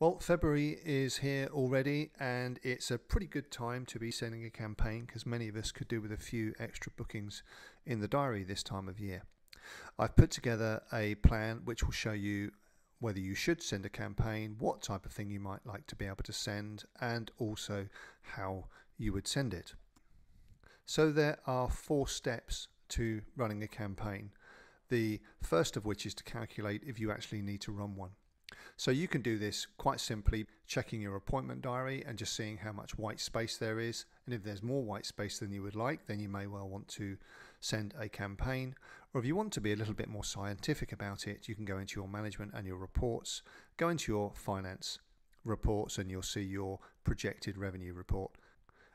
Well, February is here already, and it's a pretty good time to be sending a campaign because many of us could do with a few extra bookings in the diary this time of year. I've put together a plan which will show you whether you should send a campaign, what type of thing you might like to be able to send, and also how you would send it. So, there are four steps to running a campaign. The first of which is to calculate if you actually need to run one. So you can do this quite simply, checking your appointment diary and just seeing how much white space there is. And if there's more white space than you would like, then you may well want to send a campaign. Or if you want to be a little bit more scientific about it, you can go into your management and your reports, go into your finance reports, and you'll see your projected revenue report.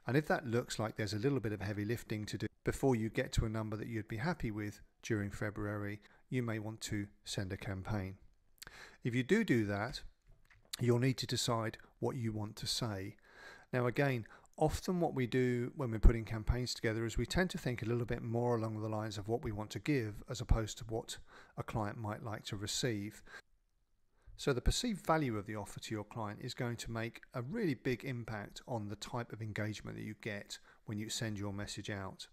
And if that looks like there's a little bit of heavy lifting to do before you get to a number that you'd be happy with during February, you may want to send a campaign. If you do do that, you'll need to decide what you want to say. Now, again, often what we do when we're putting campaigns together is we tend to think a little bit more along the lines of what we want to give as opposed to what a client might like to receive. So, the perceived value of the offer to your client is going to make a really big impact on the type of engagement that you get when you send your message out.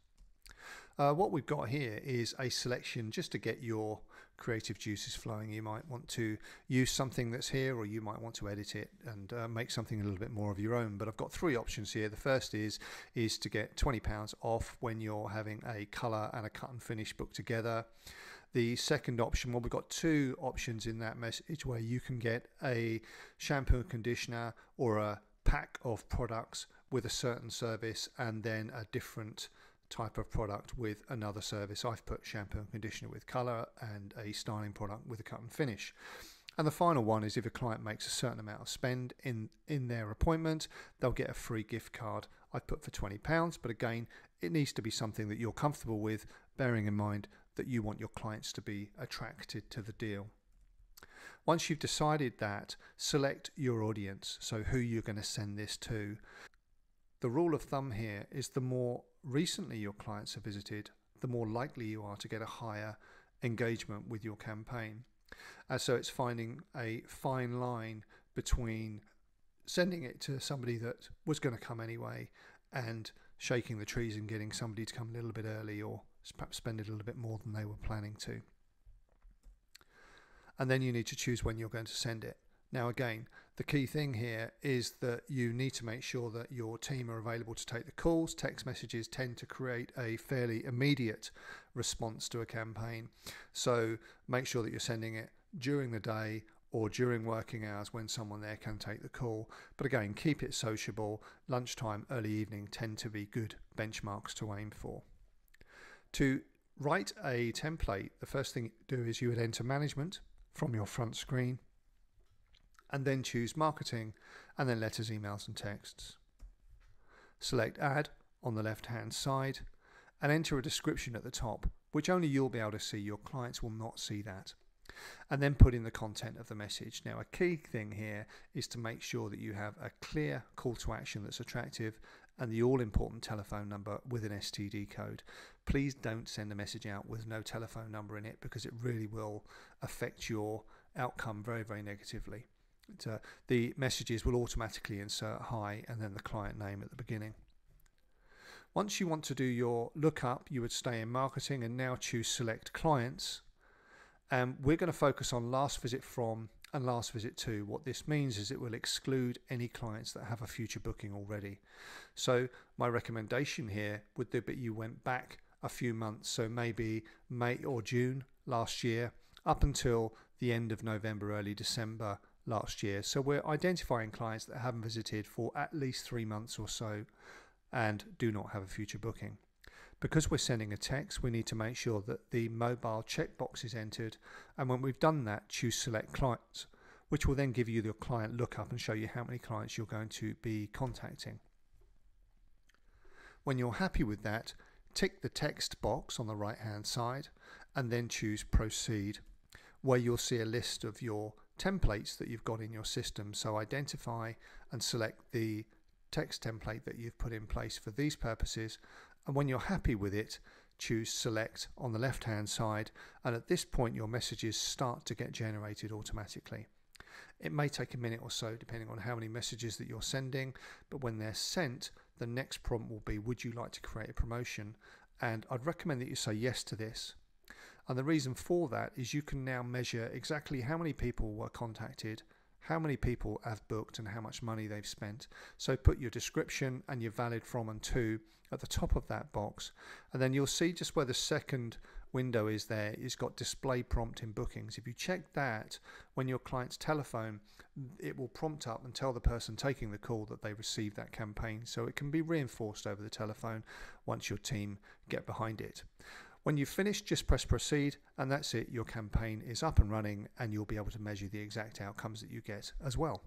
Uh, what we've got here is a selection just to get your creative juices flowing. You might want to use something that's here, or you might want to edit it and uh, make something a little bit more of your own. But I've got three options here. The first is is to get twenty pounds off when you're having a colour and a cut and finish book together. The second option, well, we've got two options in that message where you can get a shampoo and conditioner or a pack of products with a certain service and then a different type of product with another service. I've put shampoo and conditioner with colour and a styling product with a cut and finish. And the final one is if a client makes a certain amount of spend in, in their appointment, they'll get a free gift card. I've put for £20, but again, it needs to be something that you're comfortable with, bearing in mind that you want your clients to be attracted to the deal. Once you've decided that, select your audience, so who you're going to send this to. The rule of thumb here is the more recently your clients have visited, the more likely you are to get a higher engagement with your campaign. And so it's finding a fine line between sending it to somebody that was going to come anyway and shaking the trees and getting somebody to come a little bit early or perhaps spend a little bit more than they were planning to. And then you need to choose when you're going to send it. Now, again, the key thing here is that you need to make sure that your team are available to take the calls. Text messages tend to create a fairly immediate response to a campaign. So make sure that you're sending it during the day or during working hours when someone there can take the call. But again, keep it sociable. Lunchtime, early evening tend to be good benchmarks to aim for. To write a template, the first thing you do is you would enter management from your front screen and then choose Marketing and then Letters, Emails and Texts. Select Add on the left hand side and enter a description at the top, which only you'll be able to see. Your clients will not see that. And then put in the content of the message. Now, a key thing here is to make sure that you have a clear call to action that's attractive and the all important telephone number with an STD code. Please don't send a message out with no telephone number in it because it really will affect your outcome very, very negatively. Uh, the messages will automatically insert hi and then the client name at the beginning. Once you want to do your lookup, you would stay in marketing and now choose select clients. And we're going to focus on last visit from and last visit to. What this means is it will exclude any clients that have a future booking already. So my recommendation here would be that you went back a few months, so maybe May or June last year, up until the end of November, early December last year. So we're identifying clients that haven't visited for at least three months or so and do not have a future booking. Because we're sending a text, we need to make sure that the mobile checkbox is entered. And when we've done that, choose select clients, which will then give you the client lookup and show you how many clients you're going to be contacting. When you're happy with that, tick the text box on the right hand side and then choose proceed, where you'll see a list of your templates that you've got in your system. So identify and select the text template that you've put in place for these purposes. And when you're happy with it, choose select on the left hand side. And at this point, your messages start to get generated automatically. It may take a minute or so depending on how many messages that you're sending, but when they're sent, the next prompt will be Would you like to create a promotion? And I'd recommend that you say yes to this. And the reason for that is you can now measure exactly how many people were contacted, how many people have booked, and how much money they've spent. So put your description and your valid from and to at the top of that box, and then you'll see just where the second window is there. It's got display prompt in bookings. If you check that when your client's telephone, it will prompt up and tell the person taking the call that they received that campaign. So it can be reinforced over the telephone once your team get behind it. When you've finished, just press proceed, and that's it. Your campaign is up and running, and you'll be able to measure the exact outcomes that you get as well.